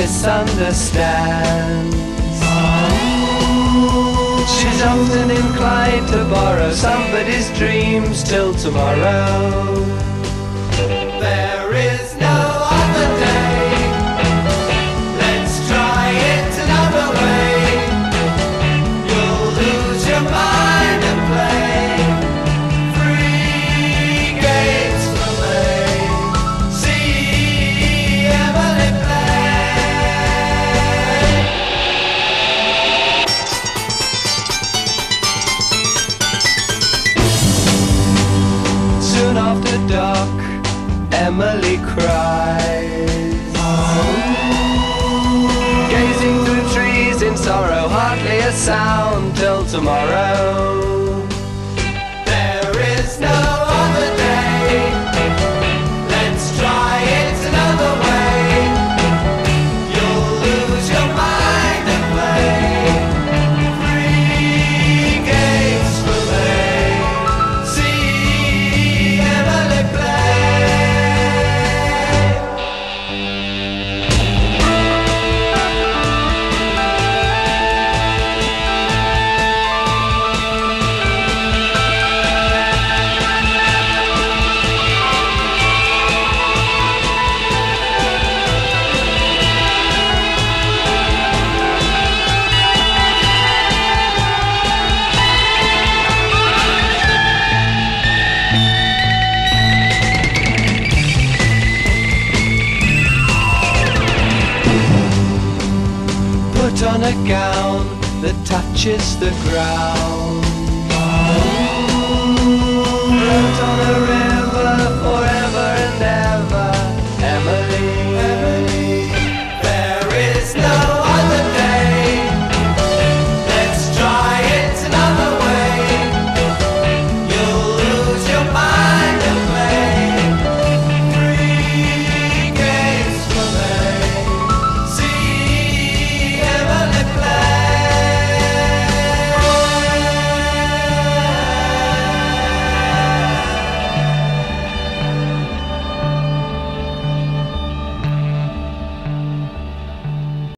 Misunderstands. She's often inclined to borrow somebody's dreams till tomorrow. Emily cries. Gazing through trees in sorrow, hardly a sound till tomorrow. On a gown that touches the ground.